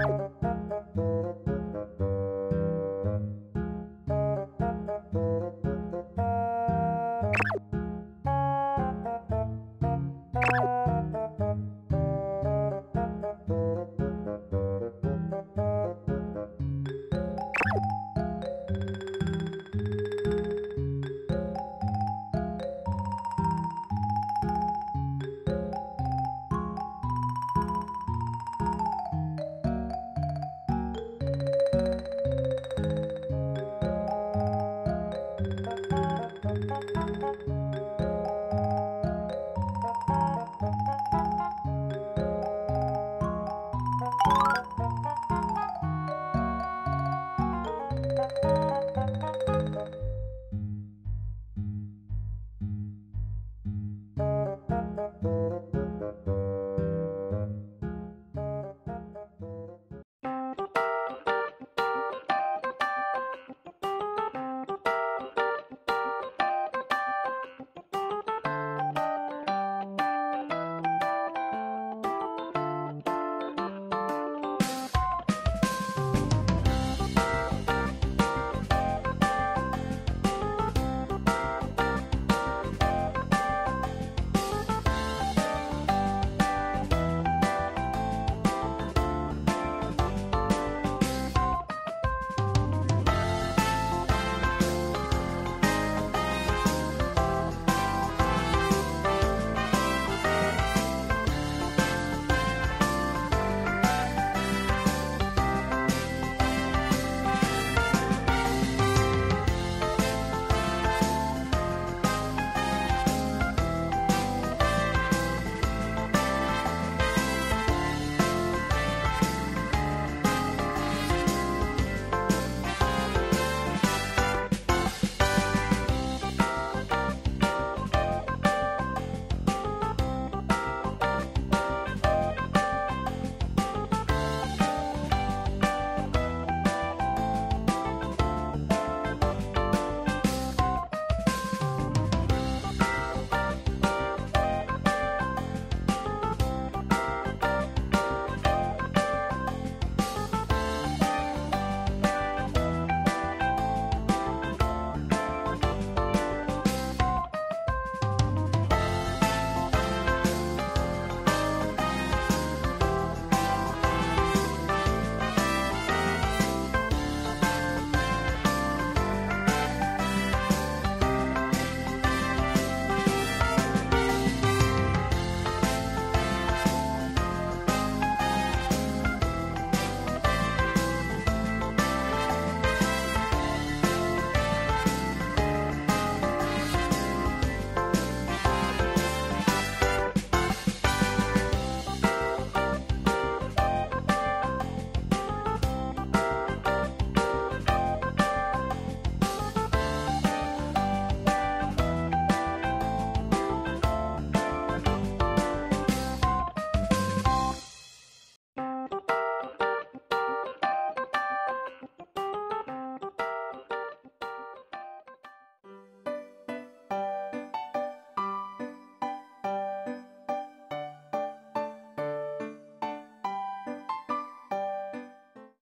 you